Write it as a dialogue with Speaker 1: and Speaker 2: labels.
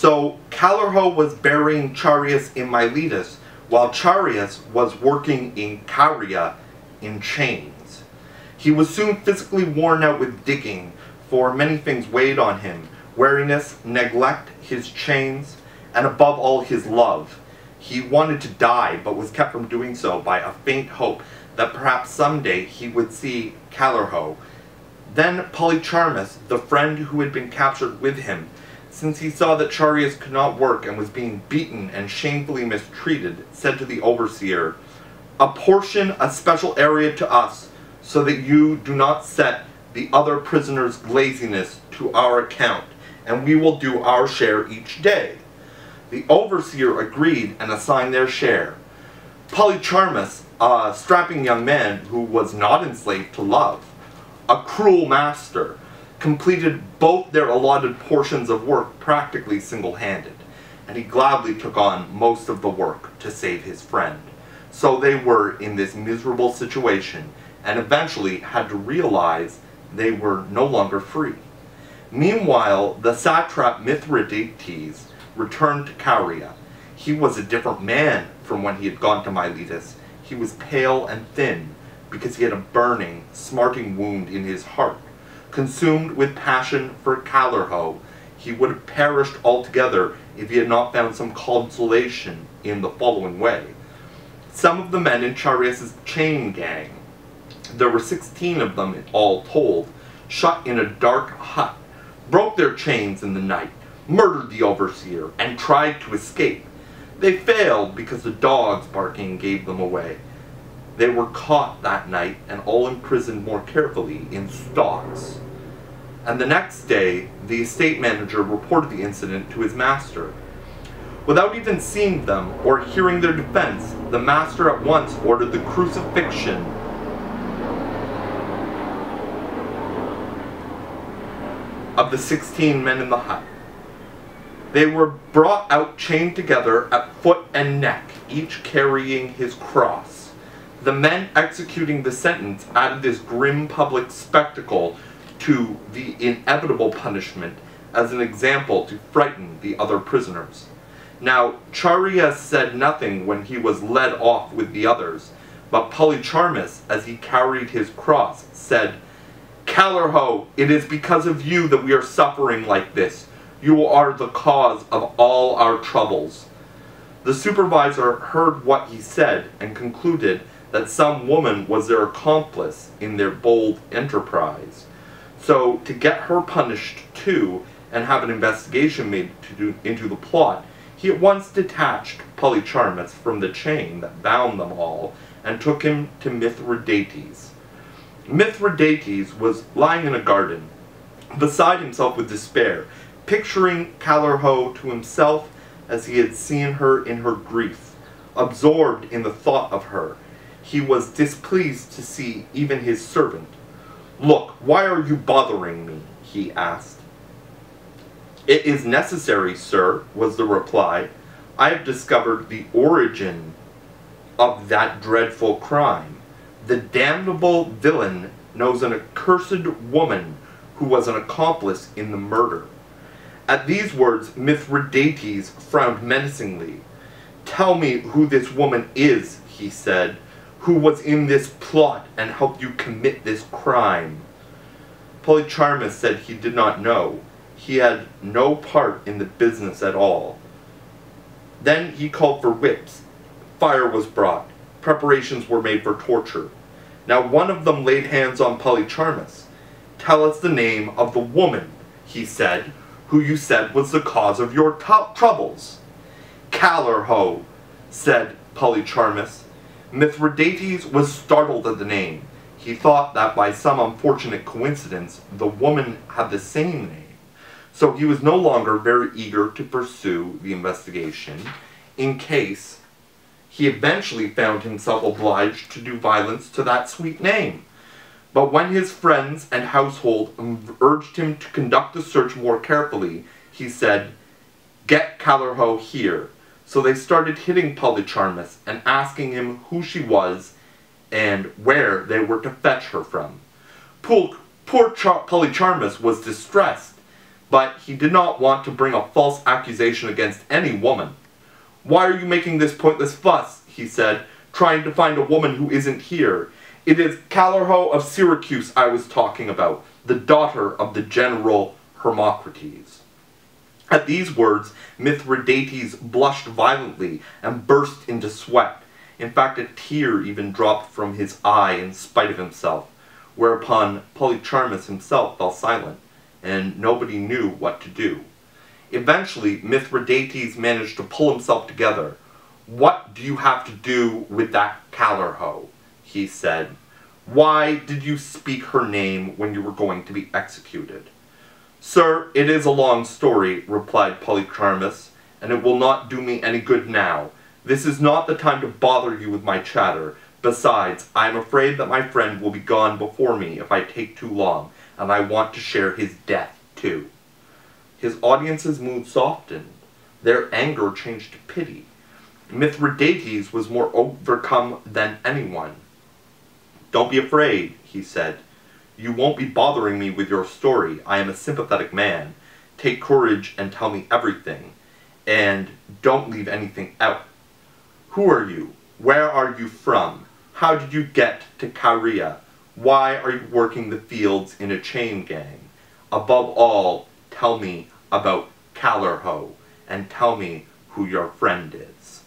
Speaker 1: So Callirhoe was burying Chaereas in Miletus, while Chaereas was working in Caria in chains. He was soon physically worn out with digging, for many things weighed on him weariness, neglect, his chains, and above all his love. He wanted to die, but was kept from doing so by a faint hope that perhaps someday he would see Callirhoe. Then Polycharmus, the friend who had been captured with him, since he saw that Chaereas could not work and was being beaten and shamefully mistreated, said to the overseer, Apportion a special area to us, so that you do not set the other prisoners' laziness to our account, and we will do our share each day. The overseer agreed and assigned their share. Polycharmus, a strapping young man who was not enslaved to love, a cruel master, completed both their allotted portions of work practically single-handed, and he gladly took on most of the work to save his friend. So they were in this miserable situation, and eventually had to realize they were no longer free. Meanwhile, the satrap Mithridates returned to Caria. He was a different man from when he had gone to Miletus. He was pale and thin, because he had a burning, smarting wound in his heart. Consumed with passion for Callirhoe, he would have perished altogether if he had not found some consolation in the following way. Some of the men in Chaereas's chain gang, there were sixteen of them all told, shut in a dark hut, broke their chains in the night, murdered the overseer, and tried to escape. They failed because the dogs barking gave them away. They were caught that night and all imprisoned more carefully in stocks. And the next day, the estate manager reported the incident to his master. Without even seeing them or hearing their defense, the master at once ordered the crucifixion of the 16 men in the hut. They were brought out chained together at foot and neck, each carrying his cross. The men executing the sentence added this grim public spectacle to the inevitable punishment as an example to frighten the other prisoners. Now, Chaereas said nothing when he was led off with the others, but Polycharmus, as he carried his cross, said, Callirhoe, it is because of you that we are suffering like this. You are the cause of all our troubles. The supervisor heard what he said and concluded that some woman was their accomplice in their bold enterprise. So, to get her punished too, and have an investigation made do, into the plot, he at once detached Polycharmus from the chain that bound them all and took him to Mithridates. Mithridates was lying in a garden, beside himself with despair, picturing Callirhoe to himself as he had seen her in her grief, absorbed in the thought of her. He was displeased to see even his servant. Look, why are you bothering me? he asked. It is necessary, sir, was the reply. I have discovered the origin of that dreadful crime. The damnable villain knows an accursed woman who was an accomplice in the murder. At these words, Mithridates frowned menacingly. Tell me who this woman is, he said, who was in this plot and helped you commit this crime. Polycharmus said he did not know. He had no part in the business at all. Then he called for whips. Fire was brought. Preparations were made for torture. Now one of them laid hands on Polycharmus. Tell us the name of the woman, he said, who you said was the cause of your troubles. Callirhoe, said Polycharmus. Mithridates was startled at the name. He thought that by some unfortunate coincidence, the woman had the same name. So he was no longer very eager to pursue the investigation in case he eventually found himself obliged to do violence to that sweet name. But when his friends and household urged him to conduct the search more carefully, he said, Get Callirhoe here. So they started hitting Polycharmus and asking him who she was and where they were to fetch her from. Poor, poor Char Polycharmus was distressed. but he did not want to bring a false accusation against any woman. Why are you making this pointless fuss? he said, trying to find a woman who isn't here. It is Callirhoe of Syracuse I was talking about, the daughter of the general Hermocrates. At these words, Mithridates blushed violently and burst into sweat. In fact, a tear even dropped from his eye in spite of himself, whereupon Polycharmus himself fell silent, and nobody knew what to do. Eventually, Mithridates managed to pull himself together. What do you have to do with that Callirhoe? he said. Why did you speak her name when you were going to be executed? Sir, it is a long story, replied Polycharmus, and it will not do me any good now. This is not the time to bother you with my chatter. Besides, I am afraid that my friend will be gone before me if I take too long, and I want to share his death, too. His audience's mood softened. Their anger changed to pity. Mithridates was more overcome than anyone. Don't be afraid, he said. You won't be bothering me with your story. I am a sympathetic man. Take courage and tell me everything. And don't leave anything out. Who are you? Where are you from? How did you get to Caria? Why are you working the fields in a chain gang? Above all, tell me about Callirhoe, and tell me who your friend is.